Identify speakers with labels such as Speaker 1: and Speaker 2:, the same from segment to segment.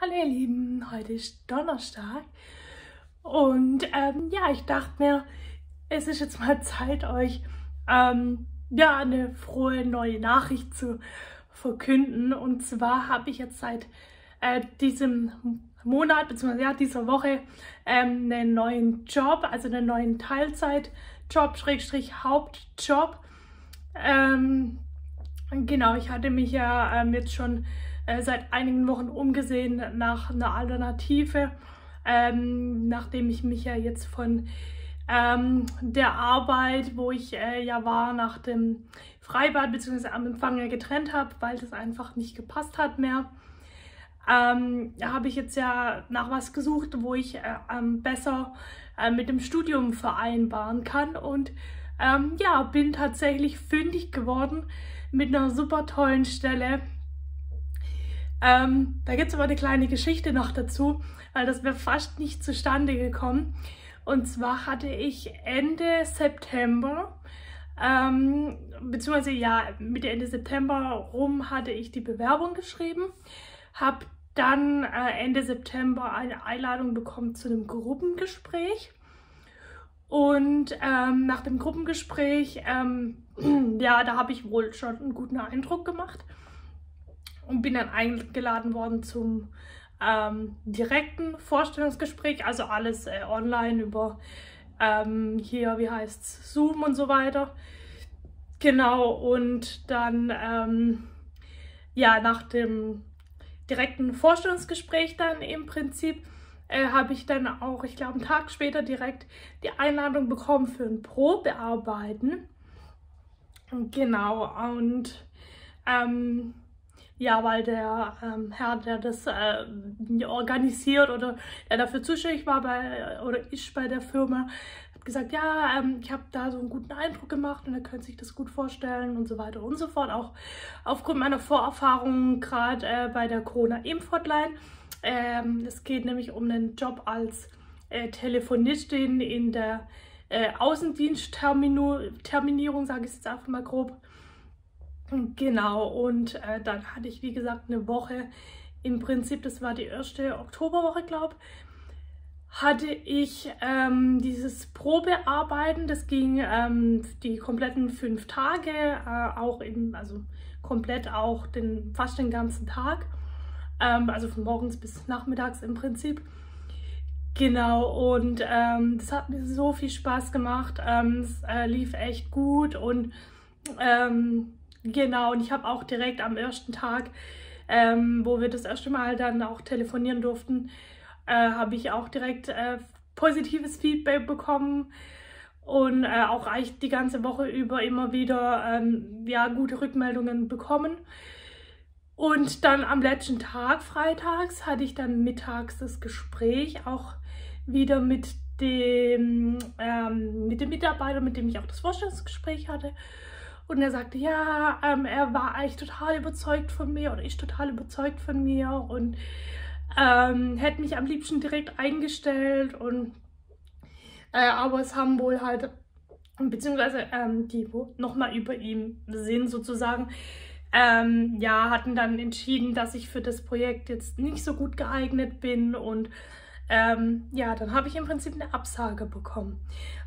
Speaker 1: Hallo ihr Lieben, heute ist Donnerstag und ähm, ja, ich dachte mir, es ist jetzt mal Zeit, euch ähm, ja, eine frohe neue Nachricht zu verkünden. Und zwar habe ich jetzt seit äh, diesem Monat bzw. Ja, dieser Woche ähm, einen neuen Job, also einen neuen Teilzeitjob, Schrägstrich Hauptjob. Ähm, genau, ich hatte mich ja ähm, jetzt schon äh, seit einigen Wochen umgesehen nach einer Alternative, ähm, nachdem ich mich ja jetzt von ähm, der Arbeit, wo ich äh, ja war, nach dem Freibad bzw. am Empfang ja getrennt habe, weil das einfach nicht gepasst hat mehr. Ähm, habe ich jetzt ja nach was gesucht, wo ich äh, besser äh, mit dem Studium vereinbaren kann und ähm, ja, bin tatsächlich fündig geworden mit einer super tollen Stelle ähm, da gibt es aber eine kleine Geschichte noch dazu, weil das wäre fast nicht zustande gekommen. Und zwar hatte ich Ende September, ähm, beziehungsweise ja, Mitte Ende September rum hatte ich die Bewerbung geschrieben, habe dann äh, Ende September eine Einladung bekommen zu einem Gruppengespräch. Und ähm, nach dem Gruppengespräch, ähm, ja, da habe ich wohl schon einen guten Eindruck gemacht und bin dann eingeladen worden zum ähm, direkten Vorstellungsgespräch, also alles äh, online über ähm, hier, wie heißt Zoom und so weiter. Genau, und dann, ähm, ja, nach dem direkten Vorstellungsgespräch dann im Prinzip äh, habe ich dann auch, ich glaube, einen Tag später direkt die Einladung bekommen für ein Probearbeiten. Genau, und ähm, ja, weil der ähm, Herr, der das äh, organisiert oder der dafür zuständig war bei, oder ist bei der Firma, hat gesagt, ja, ähm, ich habe da so einen guten Eindruck gemacht und er könnte sich das gut vorstellen und so weiter und so fort. Auch aufgrund meiner Vorerfahrungen gerade äh, bei der Corona-Impf-Hotline. Ähm, es geht nämlich um einen Job als äh, Telefonistin in der äh, Außendienstterminierung, sage ich jetzt einfach mal grob. Genau, und äh, dann hatte ich, wie gesagt, eine Woche, im Prinzip, das war die erste Oktoberwoche, glaube hatte ich ähm, dieses Probearbeiten, das ging ähm, die kompletten fünf Tage, äh, auch in, also komplett auch den, fast den ganzen Tag, ähm, also von morgens bis nachmittags im Prinzip. Genau, und ähm, das hat mir so viel Spaß gemacht, ähm, es äh, lief echt gut und ähm, Genau, und ich habe auch direkt am ersten Tag, ähm, wo wir das erste Mal dann auch telefonieren durften, äh, habe ich auch direkt äh, positives Feedback bekommen und äh, auch eigentlich die ganze Woche über immer wieder ähm, ja, gute Rückmeldungen bekommen. Und dann am letzten Tag, freitags, hatte ich dann mittags das Gespräch auch wieder mit dem, ähm, mit dem Mitarbeiter, mit dem ich auch das Vorstellungsgespräch hatte. Und er sagte, ja, ähm, er war eigentlich total überzeugt von mir oder ich total überzeugt von mir und ähm, hätte mich am liebsten direkt eingestellt und äh, aber es haben wohl halt, beziehungsweise ähm, die nochmal über ihm sind sozusagen, ähm, ja, hatten dann entschieden, dass ich für das Projekt jetzt nicht so gut geeignet bin und ähm, ja, dann habe ich im Prinzip eine Absage bekommen.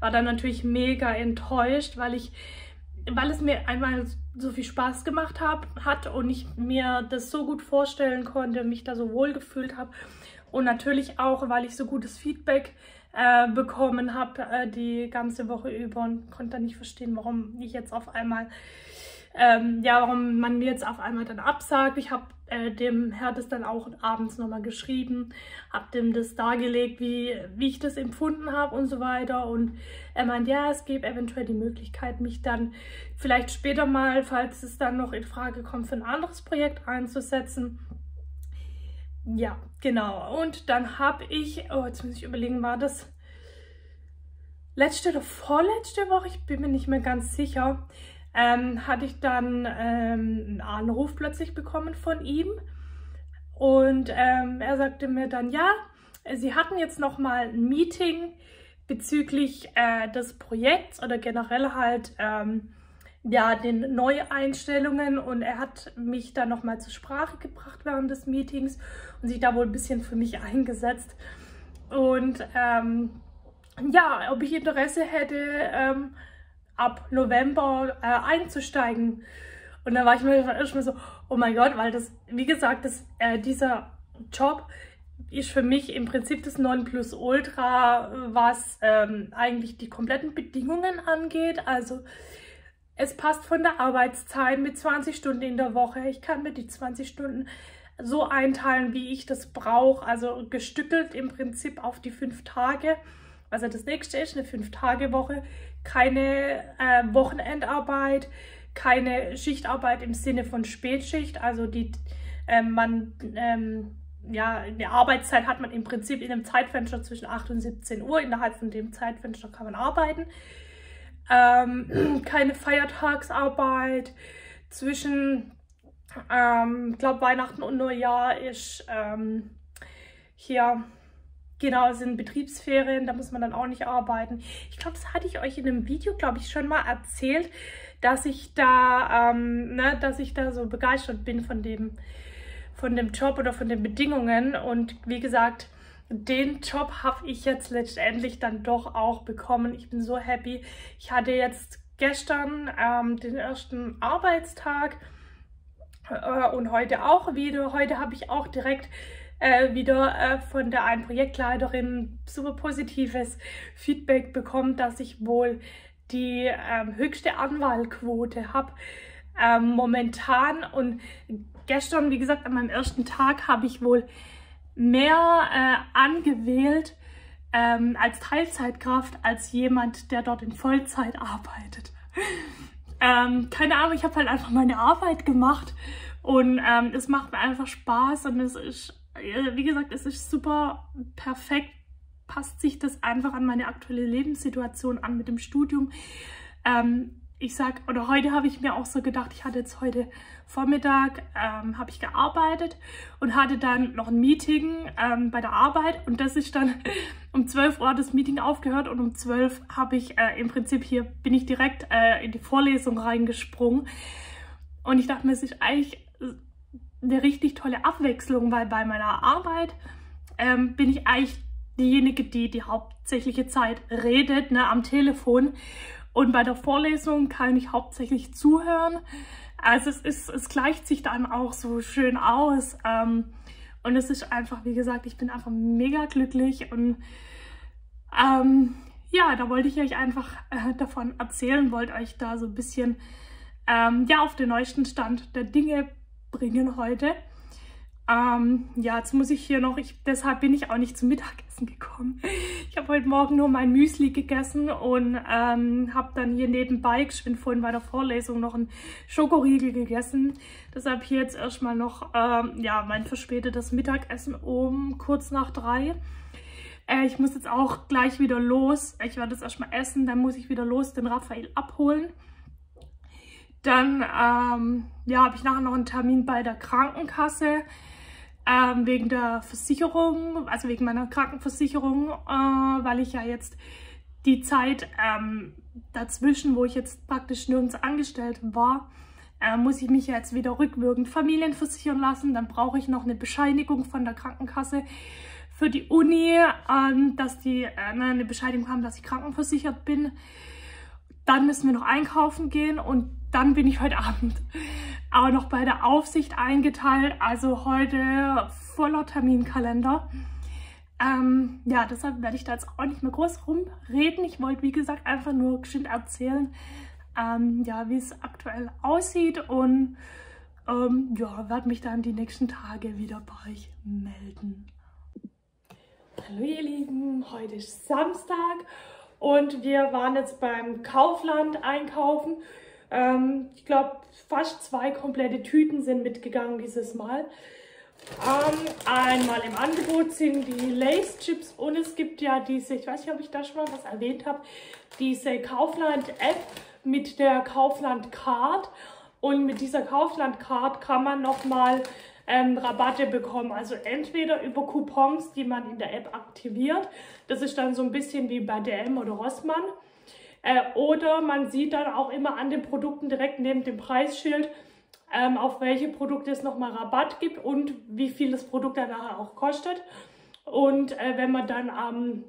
Speaker 1: War dann natürlich mega enttäuscht, weil ich weil es mir einmal so viel Spaß gemacht hab, hat und ich mir das so gut vorstellen konnte, mich da so wohl gefühlt habe und natürlich auch, weil ich so gutes Feedback äh, bekommen habe äh, die ganze Woche über und konnte nicht verstehen, warum ich jetzt auf einmal ähm, ja, warum man mir jetzt auf einmal dann absagt. Ich habe äh, dem Herr das dann auch abends nochmal geschrieben, habe dem das dargelegt, wie, wie ich das empfunden habe und so weiter. Und er meint, ja, es gäbe eventuell die Möglichkeit, mich dann vielleicht später mal, falls es dann noch in Frage kommt, für ein anderes Projekt einzusetzen. Ja, genau. Und dann habe ich, oh, jetzt muss ich überlegen, war das letzte oder vorletzte Woche? Ich bin mir nicht mehr ganz sicher ähm, hatte ich dann ähm, einen Anruf plötzlich bekommen von ihm. Und ähm, er sagte mir dann, ja, sie hatten jetzt noch mal ein Meeting bezüglich äh, des Projekts oder generell halt, ähm, ja, den Neueinstellungen und er hat mich dann nochmal zur Sprache gebracht während des Meetings und sich da wohl ein bisschen für mich eingesetzt. Und ähm, ja, ob ich Interesse hätte, ähm, ab November äh, einzusteigen. Und dann war ich mir erstmal so, oh mein Gott, weil das, wie gesagt, das, äh, dieser Job ist für mich im Prinzip das Nonplusultra, was ähm, eigentlich die kompletten Bedingungen angeht. Also es passt von der Arbeitszeit mit 20 Stunden in der Woche. Ich kann mir die 20 Stunden so einteilen, wie ich das brauche. Also gestückelt im Prinzip auf die fünf Tage. Also das nächste ist eine Fünf-Tage-Woche. Keine äh, Wochenendarbeit, keine Schichtarbeit im Sinne von Spätschicht. Also die äh, man ähm, ja, eine Arbeitszeit hat man im Prinzip in einem Zeitfenster zwischen 8 und 17 Uhr. Innerhalb von dem Zeitfenster kann man arbeiten ähm, keine Feiertagsarbeit. Zwischen, ähm, glaube Weihnachten und Neujahr ist ähm, hier, genau, sind Betriebsferien, da muss man dann auch nicht arbeiten. Ich glaube, das hatte ich euch in einem Video, glaube ich, schon mal erzählt, dass ich da, ähm, ne, dass ich da so begeistert bin von dem, von dem Job oder von den Bedingungen. Und wie gesagt, den Job habe ich jetzt letztendlich dann doch auch bekommen. Ich bin so happy. Ich hatte jetzt gestern ähm, den ersten Arbeitstag äh, und heute auch wieder. Heute habe ich auch direkt äh, wieder äh, von der einen Projektleiterin super positives Feedback bekommen, dass ich wohl die ähm, höchste Anwahlquote habe ähm, momentan. Und gestern, wie gesagt, an meinem ersten Tag habe ich wohl mehr äh, angewählt ähm, als Teilzeitkraft als jemand, der dort in Vollzeit arbeitet. ähm, keine Ahnung, ich habe halt einfach meine Arbeit gemacht und ähm, es macht mir einfach Spaß und es ist, wie gesagt, es ist super perfekt, passt sich das einfach an meine aktuelle Lebenssituation an mit dem Studium. Ähm, ich sag, oder heute habe ich mir auch so gedacht, ich hatte jetzt heute Vormittag, ähm, habe ich gearbeitet und hatte dann noch ein Meeting ähm, bei der Arbeit. Und das ist dann um 12 Uhr das Meeting aufgehört und um 12 habe ich äh, im Prinzip hier, bin ich direkt äh, in die Vorlesung reingesprungen. Und ich dachte mir, es ist eigentlich eine richtig tolle Abwechslung, weil bei meiner Arbeit ähm, bin ich eigentlich diejenige, die die hauptsächliche Zeit redet, ne, am Telefon und bei der Vorlesung kann ich hauptsächlich zuhören. Also es, ist, es gleicht sich dann auch so schön aus. Ähm, und es ist einfach, wie gesagt, ich bin einfach mega glücklich. Und ähm, ja, da wollte ich euch einfach äh, davon erzählen, wollte euch da so ein bisschen ähm, ja, auf den neuesten Stand der Dinge bringen heute. Ähm, ja, jetzt muss ich hier noch, ich, deshalb bin ich auch nicht zum Mittagessen gekommen. Ich habe heute Morgen nur mein Müsli gegessen und ähm, habe dann hier nebenbei, ich bin vorhin bei der Vorlesung, noch einen Schokoriegel gegessen. Deshalb hier jetzt erstmal noch ähm, ja, mein verspätetes Mittagessen um kurz nach drei. Äh, ich muss jetzt auch gleich wieder los. Ich werde jetzt erstmal essen, dann muss ich wieder los den Raphael abholen. Dann ähm, ja, habe ich nachher noch einen Termin bei der Krankenkasse ähm, wegen der Versicherung, also wegen meiner Krankenversicherung, äh, weil ich ja jetzt die Zeit ähm, dazwischen, wo ich jetzt praktisch nirgends angestellt war, äh, muss ich mich jetzt wieder rückwirkend familienversichern lassen. Dann brauche ich noch eine Bescheinigung von der Krankenkasse für die Uni, ähm, dass die äh, eine Bescheinigung haben, dass ich krankenversichert bin. Dann müssen wir noch einkaufen gehen und dann bin ich heute Abend aber noch bei der Aufsicht eingeteilt. Also heute voller Terminkalender. Ähm, ja, deshalb werde ich da jetzt auch nicht mehr groß rumreden. Ich wollte, wie gesagt, einfach nur geschwind erzählen, ähm, ja, wie es aktuell aussieht und ähm, ja, werde mich dann die nächsten Tage wieder bei euch melden. Hallo ihr Lieben, heute ist Samstag und wir waren jetzt beim Kaufland einkaufen. Ähm, ich glaube, fast zwei komplette Tüten sind mitgegangen dieses Mal. Ähm, einmal im Angebot sind die Lace Chips und es gibt ja diese, ich weiß nicht, ob ich da schon mal was erwähnt habe, diese Kaufland-App mit der Kaufland-Card. Und mit dieser Kaufland-Card kann man nochmal ähm, Rabatte bekommen. Also entweder über Coupons, die man in der App aktiviert. Das ist dann so ein bisschen wie bei DM oder Rossmann. Äh, oder man sieht dann auch immer an den Produkten direkt neben dem Preisschild, ähm, auf welche Produkte es nochmal Rabatt gibt und wie viel das Produkt dann nachher auch kostet. Und äh, wenn man dann am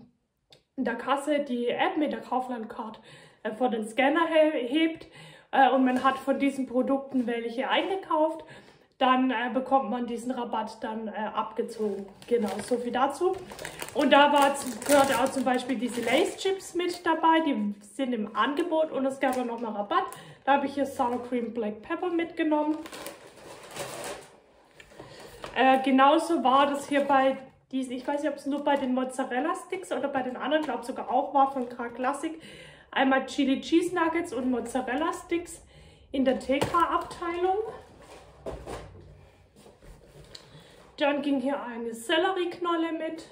Speaker 1: in der Kasse die App mit der Kaufland-Card äh, vor den Scanner he hebt äh, und man hat von diesen Produkten welche eingekauft, dann äh, bekommt man diesen Rabatt dann äh, abgezogen. Genau, so viel dazu. Und da war, gehört auch zum Beispiel diese Lace Chips mit dabei, die sind im Angebot und es gab auch nochmal Rabatt. Da habe ich hier Sour Cream Black Pepper mitgenommen. Äh, genauso war das hier bei diesen, ich weiß nicht, ob es nur bei den Mozzarella Sticks oder bei den anderen, glaube sogar auch war von Car Classic. Einmal Chili Cheese Nuggets und Mozzarella Sticks in der TK-Abteilung. Dann ging hier eine Sellerieknolle mit.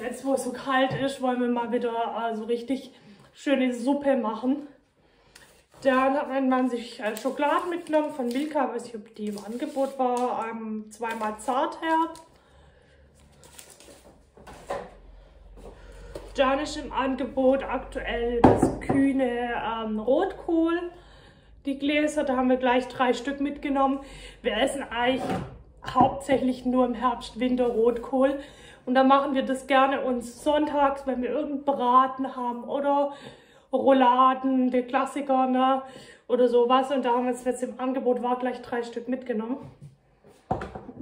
Speaker 1: Jetzt, wo es so kalt ist, wollen wir mal wieder also richtig schöne Suppe machen. Dann hat mein Mann sich äh, Schokolade mitgenommen von Milka, weiß nicht, ob die im Angebot war, ähm, zweimal Zartherb. Dann ist im Angebot aktuell das kühne. Die Gläser, da haben wir gleich drei Stück mitgenommen. Wir essen eigentlich hauptsächlich nur im Herbst, Winter Rotkohl. Und dann machen wir das gerne uns sonntags, wenn wir irgendeinen Braten haben oder Rouladen, der Klassiker, ne? Oder sowas. Und da haben wir jetzt, jetzt im Angebot war, gleich drei Stück mitgenommen.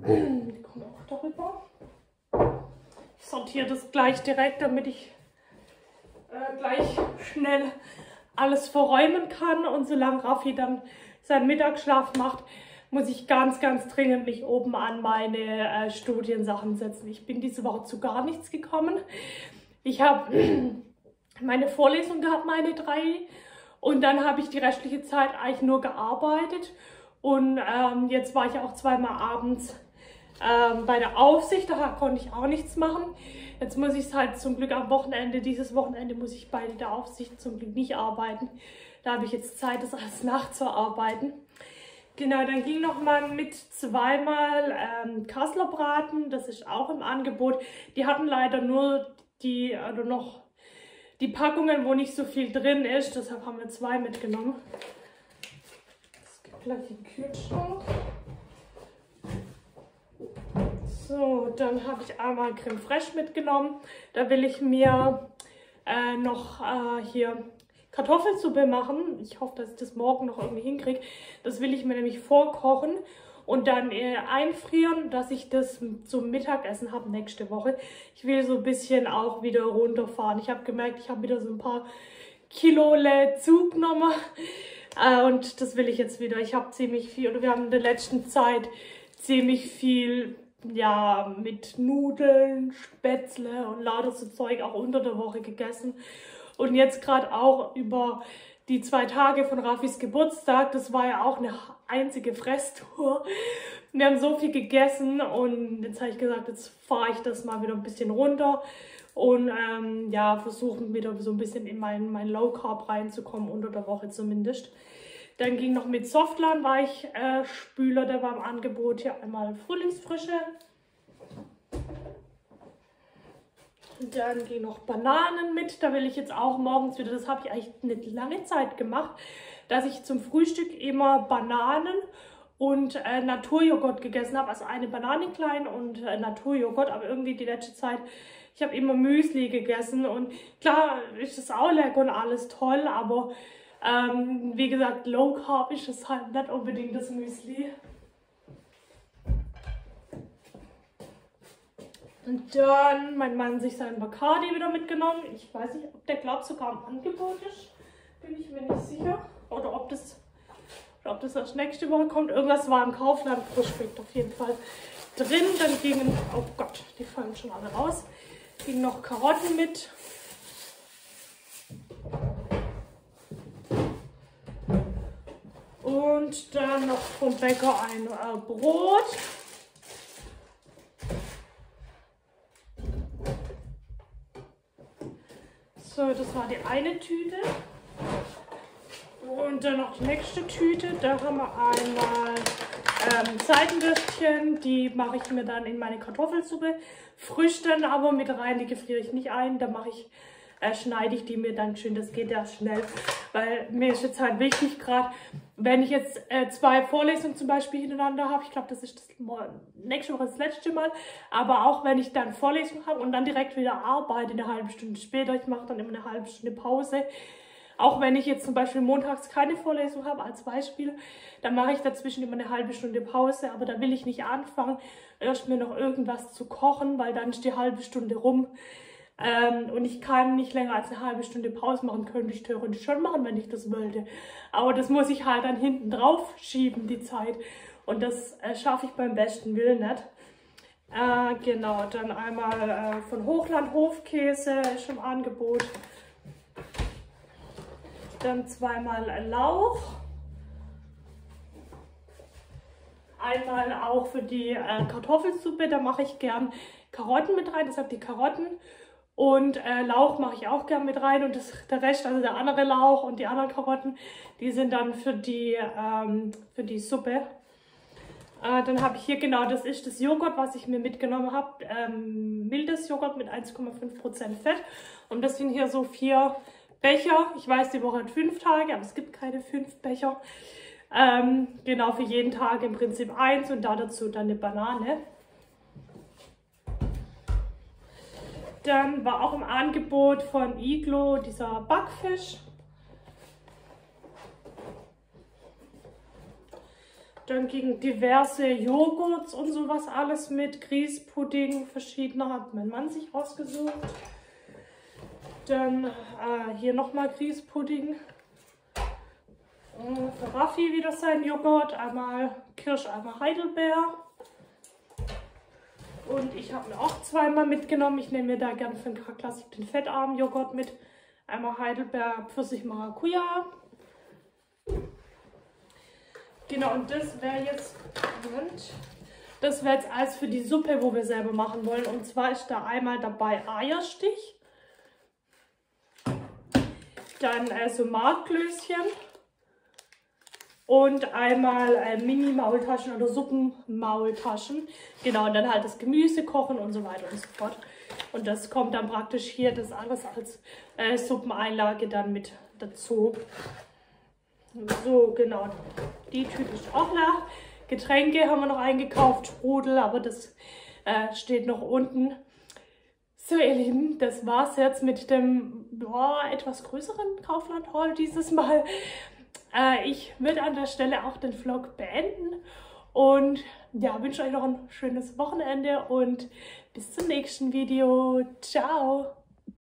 Speaker 1: Die kommen auch darüber. Ich sortiere das gleich direkt, damit ich äh, gleich schnell alles verräumen kann. Und solange Raffi dann seinen Mittagsschlaf macht, muss ich ganz, ganz dringend mich oben an meine äh, Studiensachen setzen. Ich bin diese Woche zu gar nichts gekommen. Ich habe meine Vorlesung gehabt, meine drei. Und dann habe ich die restliche Zeit eigentlich nur gearbeitet. Und ähm, jetzt war ich auch zweimal abends ähm, bei der Aufsicht, da konnte ich auch nichts machen. Jetzt muss ich es halt zum Glück am Wochenende, dieses Wochenende muss ich bei der Aufsicht zum Glück nicht arbeiten. Da habe ich jetzt Zeit, das alles nachzuarbeiten. Genau, dann ging noch mal mit zweimal ähm, Kasslerbraten, das ist auch im Angebot. Die hatten leider nur die, also noch die Packungen, wo nicht so viel drin ist. Deshalb haben wir zwei mitgenommen. Das gibt gleich den Kühlschrank. So, dann habe ich einmal Creme Fraiche mitgenommen. Da will ich mir äh, noch äh, hier Kartoffelsuppe machen. Ich hoffe, dass ich das morgen noch irgendwie hinkriege. Das will ich mir nämlich vorkochen und dann äh, einfrieren, dass ich das zum Mittagessen habe nächste Woche. Ich will so ein bisschen auch wieder runterfahren. Ich habe gemerkt, ich habe wieder so ein paar Kilo zugenommen äh, und das will ich jetzt wieder. Ich habe ziemlich viel, oder wir haben in der letzten Zeit ziemlich viel ja, mit Nudeln, Spätzle und lauter so Zeug auch unter der Woche gegessen. Und jetzt gerade auch über die zwei Tage von Rafis Geburtstag, das war ja auch eine einzige Fresstour. Wir haben so viel gegessen und jetzt habe ich gesagt, jetzt fahre ich das mal wieder ein bisschen runter und ähm, ja, versuchen wieder so ein bisschen in meinen mein Low Carb reinzukommen, unter der Woche zumindest. Dann ging noch mit Softland Weichspüler, äh, der war im Angebot. Hier einmal Frühlingsfrische. Dann gehen noch Bananen mit. Da will ich jetzt auch morgens wieder, das habe ich eigentlich nicht lange Zeit gemacht, dass ich zum Frühstück immer Bananen und äh, Naturjoghurt gegessen habe. Also eine Banane klein und äh, Naturjoghurt, aber irgendwie die letzte Zeit, ich habe immer Müsli gegessen und klar ist das auch lecker und alles toll, aber ähm, wie gesagt, Low Carb ist es halt nicht unbedingt das Müsli. Und dann mein Mann sich seinen Bacardi wieder mitgenommen. Ich weiß nicht, ob der glaubt sogar im Angebot ist. Bin ich mir nicht sicher. Oder ob das, oder ob das erst nächste Woche kommt. Irgendwas war im Kaufland Frischfekt auf jeden Fall drin. Dann gingen, oh Gott, die fallen schon alle raus. Gingen noch Karotten mit. Und dann noch vom Bäcker ein äh, Brot. So, das war die eine Tüte. Und dann noch die nächste Tüte. Da haben wir einmal ähm, Seitenwürstchen, die mache ich mir dann in meine Kartoffelsuppe. Frisch dann aber mit rein, die gefriere ich nicht ein. Da mache ich, schneide ich die mir dann schön, das geht ja schnell. Weil mir ist jetzt halt wichtig, gerade wenn ich jetzt äh, zwei Vorlesungen zum Beispiel hintereinander habe, ich glaube, das ist das nächste Woche das letzte Mal, aber auch wenn ich dann Vorlesungen habe und dann direkt wieder arbeite, eine halbe Stunde später, ich mache dann immer eine halbe Stunde Pause, auch wenn ich jetzt zum Beispiel montags keine Vorlesung habe, als Beispiel, dann mache ich dazwischen immer eine halbe Stunde Pause, aber da will ich nicht anfangen, erst mir noch irgendwas zu kochen, weil dann ist die halbe Stunde rum. Ähm, und ich kann nicht länger als eine halbe Stunde Pause machen, könnte ich theoretisch schon machen, wenn ich das wollte. Aber das muss ich halt dann hinten drauf schieben, die Zeit. Und das äh, schaffe ich beim besten Willen nicht. Äh, genau, dann einmal äh, von Hochland Hofkäse ist im Angebot. Dann zweimal Lauch. Einmal auch für die äh, Kartoffelsuppe, da mache ich gern Karotten mit rein, deshalb die Karotten. Und äh, Lauch mache ich auch gern mit rein und das, der Rest, also der andere Lauch und die anderen Karotten, die sind dann für die, ähm, für die Suppe. Äh, dann habe ich hier genau, das ist das Joghurt, was ich mir mitgenommen habe. Ähm, mildes Joghurt mit 1,5% Fett. Und das sind hier so vier Becher. Ich weiß, die Woche hat fünf Tage, aber es gibt keine fünf Becher. Ähm, genau, für jeden Tag im Prinzip eins und da dazu dann eine Banane. Dann war auch im Angebot von Iglo dieser Backfisch. Dann ging diverse Joghurts und sowas alles mit. Grießpudding, verschiedener hat mein Mann sich ausgesucht. Dann äh, hier nochmal Grießpudding. Und für Raffi wieder sein Joghurt. Einmal Kirsch, einmal Heidelbeer. Und ich habe mir auch zweimal mitgenommen. Ich nehme mir da gerne für den Klassik den fettarmen Joghurt mit. Einmal Heidelbeer, Pfirsich, Maracuja. Genau, und das wäre jetzt, Moment, das wäre jetzt alles für die Suppe, wo wir selber machen wollen. Und zwar ist da einmal dabei Eierstich dann also Markklöschen und einmal äh, Mini-Maultaschen oder Suppenmaultaschen. Genau, und dann halt das Gemüse kochen und so weiter und so fort. Und das kommt dann praktisch hier, das alles als äh, Suppeneinlage dann mit dazu. So, genau. Die Tüte ist auch leer. Getränke haben wir noch eingekauft, Sprudel, aber das äh, steht noch unten. So ihr Lieben, das war's jetzt mit dem boah, etwas größeren Kaufland Haul dieses Mal. Äh, ich würde an der Stelle auch den Vlog beenden und ja, wünsche euch noch ein schönes Wochenende und bis zum nächsten Video. Ciao!